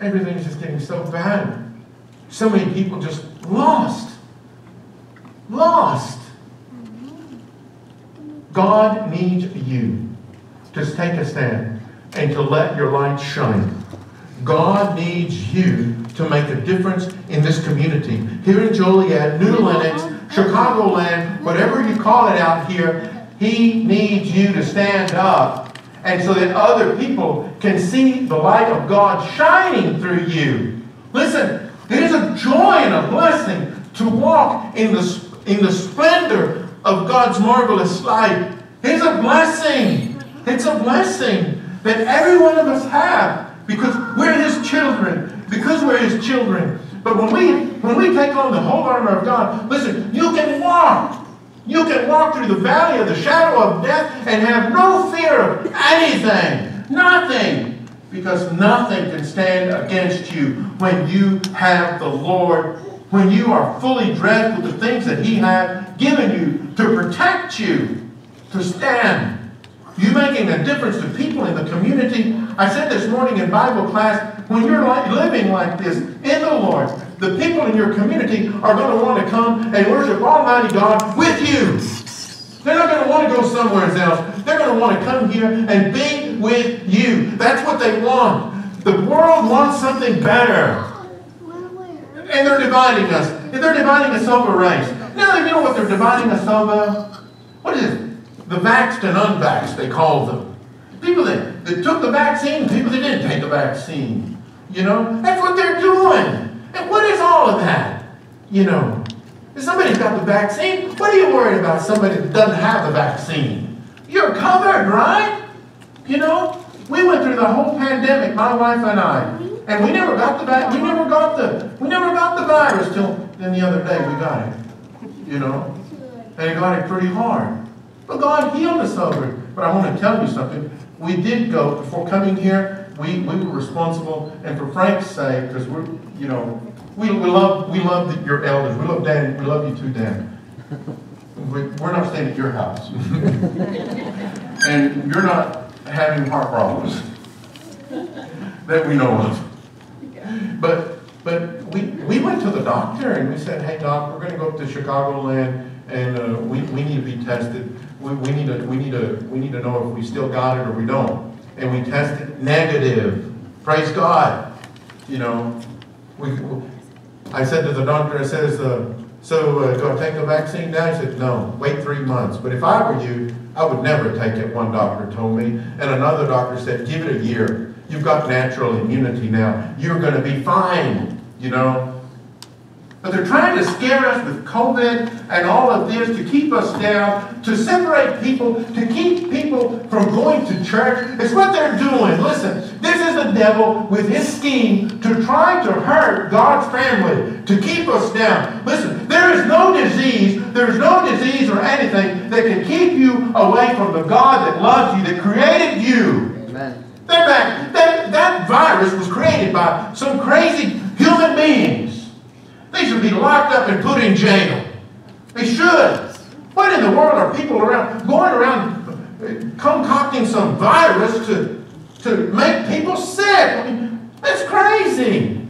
everything's just getting so bad. So many people just lost. Lost. God needs you to take a stand and to let your light shine. God needs you to make a difference in this community. Here in Joliet, New Lenox, Chicagoland, whatever you call it out here, He needs you to stand up and so that other people can see the light of God shining through you. Listen, it is a joy and a blessing to walk in the, in the splendor of God's marvelous light. It's a blessing. It's a blessing that every one of us have because we're His children. Because we're His children. But when we when we take on the whole armor of God, listen, you can walk. You can walk through the valley of the shadow of death and have no fear of anything. Nothing. Because nothing can stand against you when you have the Lord, when you are fully dressed with the things that He has given you to protect you, to stand. You making a difference to people in the community. I said this morning in Bible class, when you're living like this in the Lord, the people in your community are going to want to come and worship Almighty God with you. They're not going to want to go somewhere else. They're going to want to come here and be with you. That's what they want. The world wants something better. And they're dividing us. And they're dividing us over race. Now, you know what they're dividing us over? What is it? The vaxxed and unvaxxed, they call them. People that, that took the vaccine, people that didn't take the vaccine. You know, that's what they're doing. And what is all of that? You know, if somebody's got the vaccine, what are you worried about somebody that doesn't have the vaccine? You're covered, right? You know, we went through the whole pandemic, my wife and I, and we never got the vi- we never got the we never got the virus till then the other day we got it. You know, and it got it pretty hard. But God healed us over it. But I want to tell you something. We did go before coming here. We, we were responsible, and for Frank's sake, because we're you know we, we love we love the, your elders. We love Dan. We love you too, Dan. We, we're not staying at your house, and you're not having heart problems that we know of. But but we, we went to the doctor and we said, hey doc, we're going to go up to Chicagoland and uh, we, we need to be tested. We, we need to we need to we need to know if we still got it or we don't. And we tested negative. Praise God. You know, we, I said to the doctor, I said, Is the, so uh, do I take the vaccine now? He said, no, wait three months. But if I were you, I would never take it, one doctor told me. And another doctor said, give it a year. You've got natural immunity now. You're going to be fine, you know. But they're trying to scare us with COVID and all of this to keep us down, to separate people, to keep people from going to church. It's what they're doing. Listen, this is the devil with his scheme to try to hurt God's family, to keep us down. Listen, there is no disease, there is no disease or anything that can keep you away from the God that loves you, that created you. Amen. That, that, that virus was created by some crazy human beings. They should be locked up and put in jail. They should. What in the world are people around going around uh, concocting some virus to, to make people sick? I mean, that's crazy.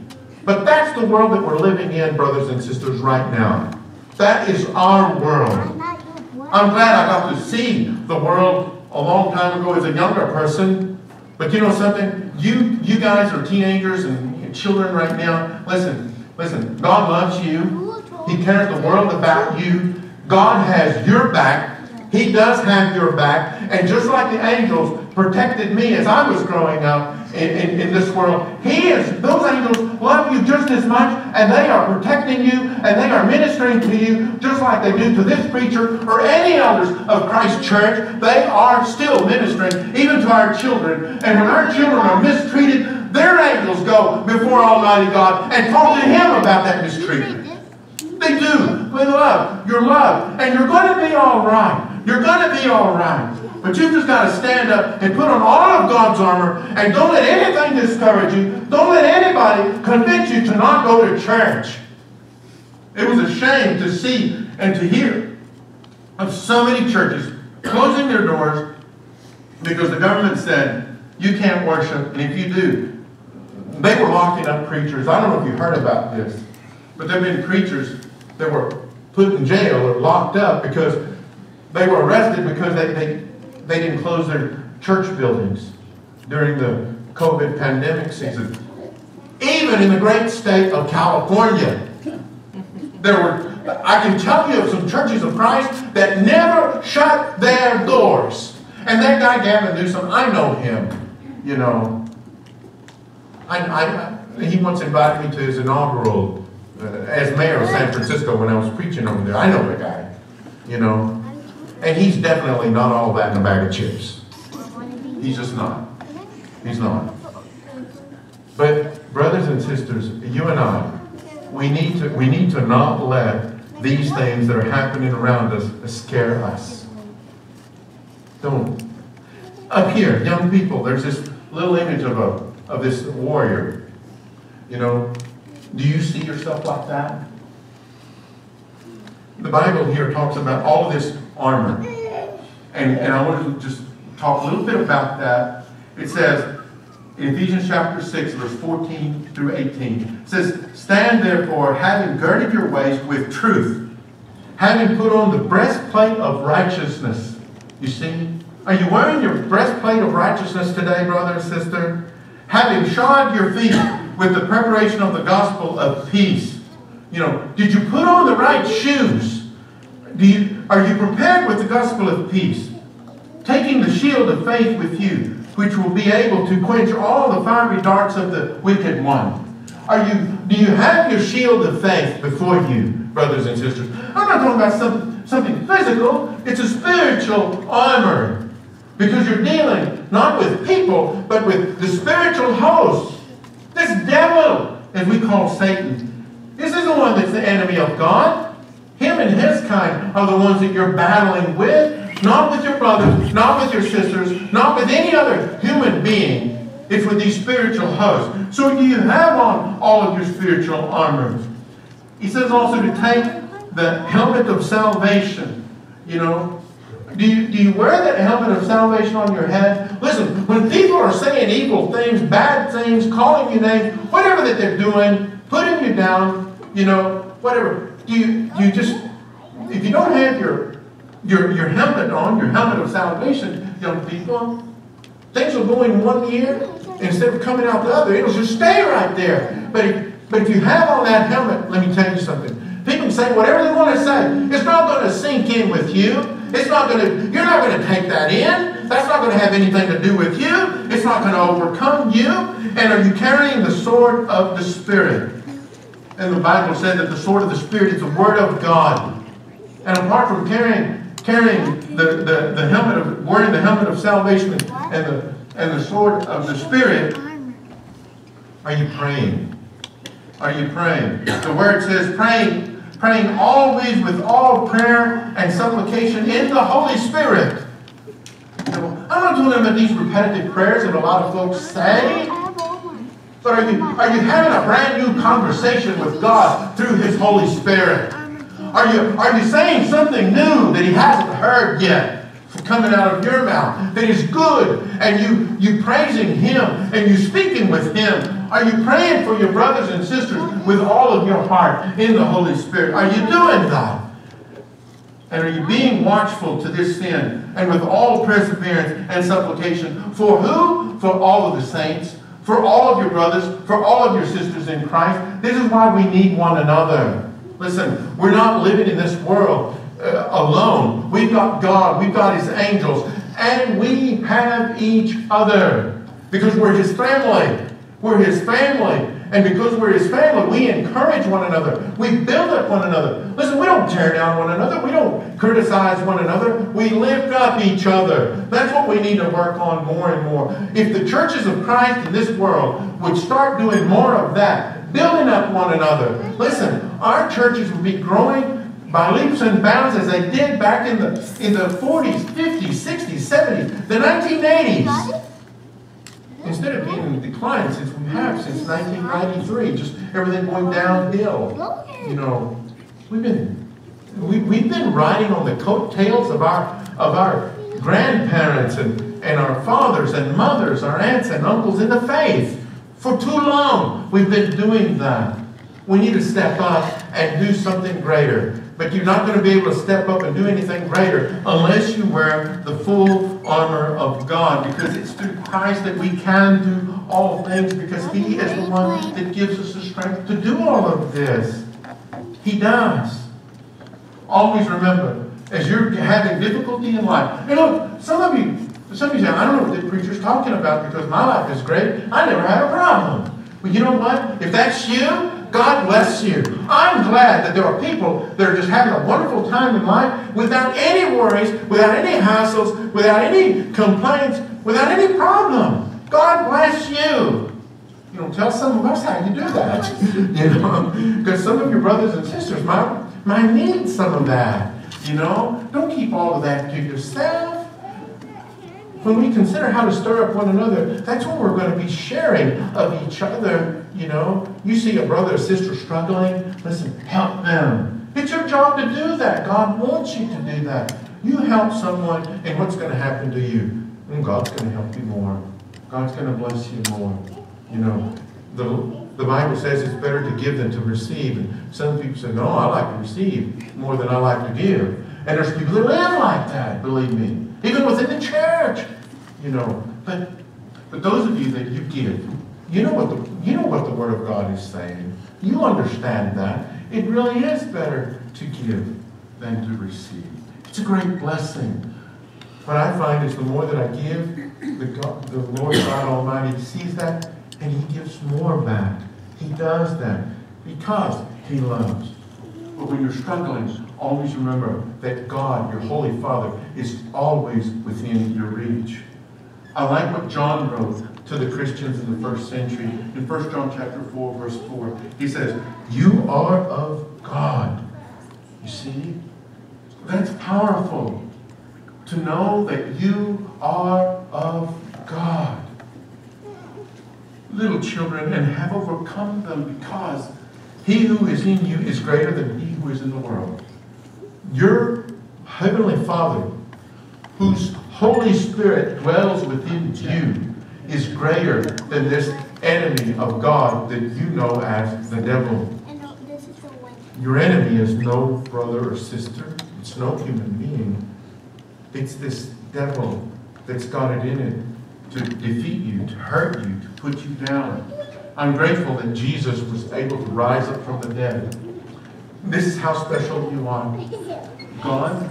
But that's the world that we're living in, brothers and sisters, right now. That is our world. I'm glad I got to see the world a long time ago as a younger person. But you know something? You you guys are teenagers and children right now. Listen, Listen, God loves you. He cares the world about you. God has your back. He does have your back. And just like the angels protected me as I was growing up in, in, in, this world, He is, those angels love you just as much, and they are protecting you, and they are ministering to you just like they do to this preacher or any others of Christ's church. They are still ministering, even to our children. And when our children are mistreated, their angels go before Almighty God and talk to Him about that mistreatment. They do. With love. You're loved. And you're going to be all right. You're going to be all right. But you've just got to stand up and put on all of God's armor and don't let anything discourage you. Don't let anybody convince you to not go to church. It was a shame to see and to hear of so many churches closing their doors because the government said, you can't worship, and if you do, they were locking up preachers. I don't know if you heard about this, but there have been preachers that were put in jail or locked up because they were arrested because they, they, they didn't close their church buildings during the COVID pandemic season. Even in the great state of California, there were, I can tell you of some churches of Christ that never shut their doors. And that guy, Gavin Newsom, I know him, you know. I, I, he once invited me to his inaugural uh, as mayor of San Francisco when I was preaching over there. I know the guy, you know. And he's definitely not all that in a bag of chips. He's just not. He's not. But brothers and sisters, you and I, we need to we need to not let these things that are happening around us scare us. Don't. Up here, young people, there's this little image of a of this warrior. You know, do you see yourself like that? The Bible here talks about all of this armor. And, and I want to just talk a little bit about that. It says, in Ephesians chapter 6, verse 14 through 18, it says, Stand therefore, having girded your waist with truth, having put on the breastplate of righteousness. You see? Are you wearing your breastplate of righteousness today, brother and sister? Having shod your feet with the preparation of the gospel of peace. You know, did you put on the right shoes? Do you, are you prepared with the gospel of peace? Taking the shield of faith with you, which will be able to quench all the fiery darts of the wicked one. Are you, do you have your shield of faith before you, brothers and sisters? I'm not talking about some, something physical. It's a spiritual armor. Because you're dealing not with people, but with the spiritual host. This devil, as we call Satan, this is the one that's the enemy of God. Him and his kind are the ones that you're battling with, not with your brothers, not with your sisters, not with any other human being. It's with these spiritual hosts. So you have on all of your spiritual armor? He says also to take the helmet of salvation. You know, do you, do you wear that helmet of salvation on your head? Listen, when people are saying evil things, bad things, calling you names, whatever that they're doing, putting you down, you know, whatever, do you, you just, if you don't have your, your, your helmet on, your helmet of salvation, young people, things will go in one ear instead of coming out the other. It'll just stay right there. But if, but if you have on that helmet, let me tell you something. People can say whatever they want to say. It's not going to sink in with you. It's not going to, you're not going to take that in. That's not going to have anything to do with you. It's not going to overcome you. And are you carrying the sword of the Spirit? And the Bible said that the sword of the Spirit is the Word of God. And apart from carrying carrying the, the, the helmet of wearing the helmet of salvation and the and the sword of the Spirit, are you praying? Are you praying? The word says praying praying always with all prayer and supplication in the Holy Spirit. I'm not doing about these repetitive prayers that a lot of folks say. But are you, are you having a brand new conversation with God through His Holy Spirit? Are you, are you saying something new that He hasn't heard yet? coming out of your mouth that is good and you you praising him and you speaking with him are you praying for your brothers and sisters with all of your heart in the Holy Spirit? Are you doing that? And are you being watchful to this sin and with all perseverance and supplication? For who? For all of the saints, for all of your brothers, for all of your sisters in Christ. This is why we need one another. Listen, we're not living in this world uh, alone. We've got God, we've got His angels, and we have each other because we're His family. We're his family. And because we're his family, we encourage one another. We build up one another. Listen, we don't tear down one another. We don't criticize one another. We lift up each other. That's what we need to work on more and more. If the churches of Christ in this world would start doing more of that, building up one another, listen, our churches would be growing by leaps and bounds as they did back in the in the 40s, 50s, 60s, 70s, the 1980s instead of being in decline since have since 1993, just everything going downhill. You know, we've been we, we've been riding on the coattails of our of our grandparents and, and our fathers and mothers, our aunts and uncles in the faith For too long, we've been doing that. We need to step up and do something greater. But you're not going to be able to step up and do anything greater unless you wear the full armor of God. Because it's through Christ that we can do all things because He is the one that gives us the strength to do all of this. He does. Always remember, as you're having difficulty in life, you know, some of you, some of you say, I don't know what the preacher's talking about because my life is great. I never had a problem. Well, you know what? If that's you, God bless you. I'm glad that there are people that are just having a wonderful time in life without any worries, without any hassles, without any complaints, without any problem. God bless you. You know, tell some of us how you do that. you know, because some of your brothers and sisters might, might need some of that. You know, don't keep all of that to yourself when we consider how to stir up one another, that's when we're going to be sharing of each other. You know, you see a brother or sister struggling, listen, help them. It's your job to do that. God wants you to do that. You help someone, and what's going to happen to you? And God's going to help you more. God's going to bless you more. You know, the, the Bible says it's better to give than to receive. And some people say, no, I like to receive more than I like to give. And there's people that live like that, believe me. Even within the church you know. But but those of you that you give, you know what the you know what the Word of God is saying. You understand that. It really is better to give than to receive. It's a great blessing. What I find is the more that I give, the, God, the Lord God Almighty sees that and He gives more back. He does that because He loves. But when you're struggling, always remember that God, your Holy Father, is always within your reach. I like what John wrote to the Christians in the first century. In 1 John chapter 4, verse 4, he says, You are of God. You see? That's powerful. To know that you are of God. Little children, and have overcome them because he who is in you is greater than he who is in the world. Your heavenly Father, whose Holy Spirit dwells within you is greater than this enemy of God that you know as the devil. Your enemy is no brother or sister. It's no human being. It's this devil that's got it in it to defeat you, to hurt you, to put you down. I'm grateful that Jesus was able to rise up from the dead. This is how special you are. God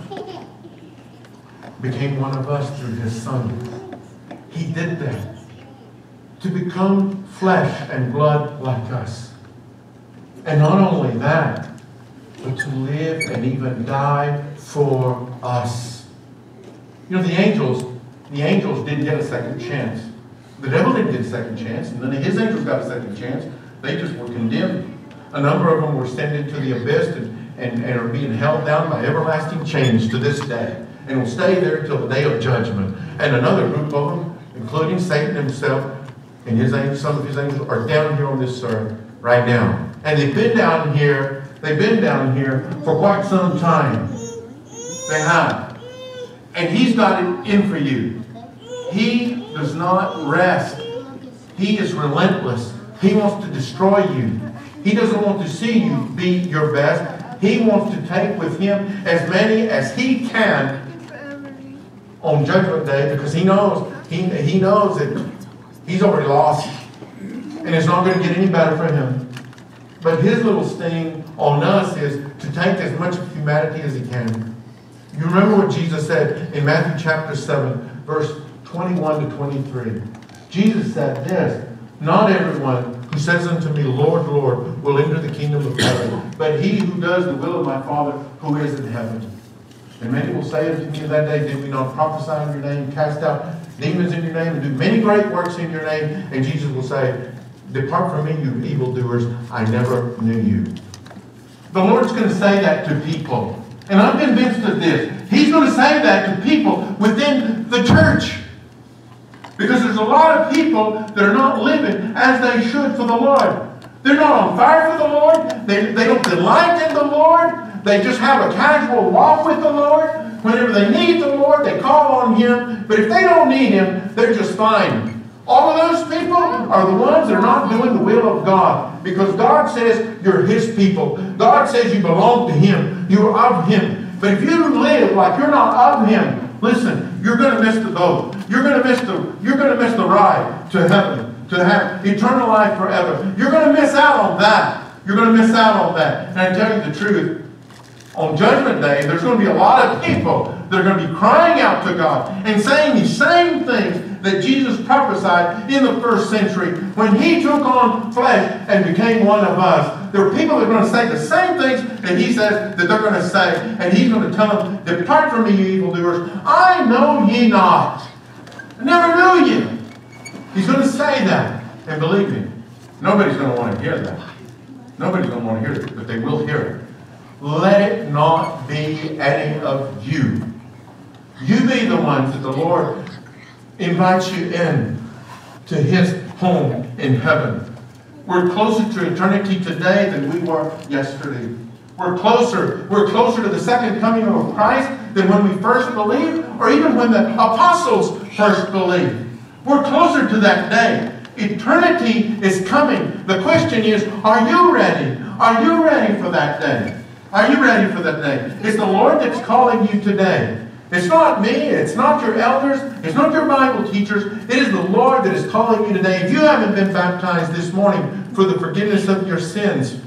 became one of us through his son. He did that to become flesh and blood like us. And not only that, but to live and even die for us. You know, the angels, the angels didn't get a second chance. The devil didn't get a second chance, and then his angels got a second chance. They just were condemned. A number of them were sent into the abyss and, and, and are being held down by everlasting chains to this day and will stay there till the day of judgment. And another group of them, including Satan himself and his angels, some of his angels, are down here on this earth right now. And they've been down here, they've been down here for quite some time. They have. And he's got it in for you. He does not rest. He is relentless. He wants to destroy you. He doesn't want to see you be your best. He wants to take with him as many as he can on Judgment Day because he knows he, he knows that he's already lost and it's not going to get any better for him. But his little sting on us is to take as much of humanity as he can. You remember what Jesus said in Matthew chapter 7, verse 21 to 23. Jesus said this, Not everyone who says unto me, Lord, Lord, will enter the kingdom of heaven, but he who does the will of my Father who is in heaven. And many will say unto me that day, Did we not prophesy in your name, cast out demons in your name, and do many great works in your name? And Jesus will say, Depart from me, you evildoers, I never knew you. The Lord's going to say that to people. And I'm convinced of this. He's going to say that to people within the church. Because there's a lot of people that are not living as they should for the Lord. They're not on fire for the Lord. They, they don't delight in the Lord. They just have a casual walk with the Lord. Whenever they need the Lord, they call on Him. But if they don't need Him, they're just fine. All of those people are the ones that are not doing the will of God. Because God says you're His people. God says you belong to Him. You're of Him. But if you live like you're not of Him, listen, you're going to miss the boat. You're going to miss the, you're going to miss the ride to heaven, to have eternal life forever. You're going to miss out on that. You're going to miss out on that. And I tell you the truth, on Judgment Day, there's going to be a lot of people that are going to be crying out to God and saying these same things that Jesus prophesied in the first century when he took on flesh and became one of us. There are people that are going to say the same things that he says that they're going to say, and he's going to tell them, Depart from me, you evildoers. I know ye not. I never knew you. He's going to say that. And believe me, nobody's going to want to hear that. Nobody's going to want to hear it, but they will hear it. Let it not be any of you. You be the ones that the Lord invites you in to his home in heaven. We're closer to eternity today than we were yesterday. We're closer. We're closer to the second coming of Christ than when we first believed, or even when the apostles first believed. We're closer to that day. Eternity is coming. The question is, are you ready? Are you ready for that day? Are you ready for that day? It's the Lord that's calling you today. It's not me. It's not your elders. It's not your Bible teachers. It is the Lord that is calling you today. If you haven't been baptized this morning for the forgiveness of your sins,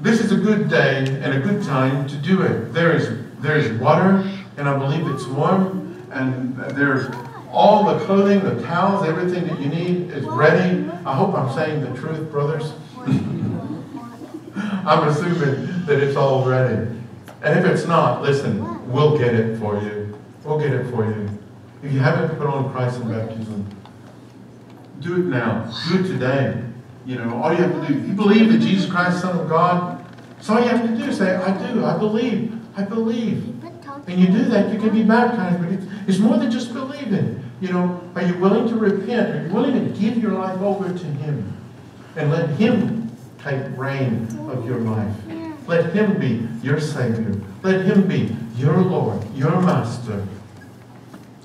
this is a good day and a good time to do it. There is, there is water, and I believe it's warm, and there's all the clothing, the towels, everything that you need is ready. I hope I'm saying the truth, brothers. I'm assuming that it's all ready. And if it's not, listen, we'll get it for you. We'll get it for you. If you haven't put on Christ in baptism, do it now. Do it today. You know, all you have to do, you believe that Jesus Christ, Son of God, so all you have to do is say, I do, I believe, I believe. And you do that, you can be baptized, but it's, it's more than just believing. You know, are you willing to repent? Are you willing to give your life over to Him? And let Him take reign of your life. Let Him be your Savior. Let Him be your Lord, your Master.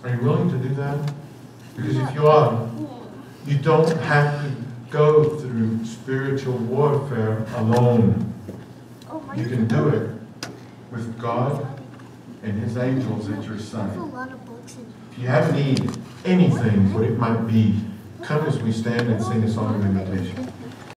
Are you willing to do that? Because if you are, you don't have to go through spiritual warfare alone. You can do it with God and His angels at your side. If you have need, anything, what it might be, come as we stand and sing a song of invitation.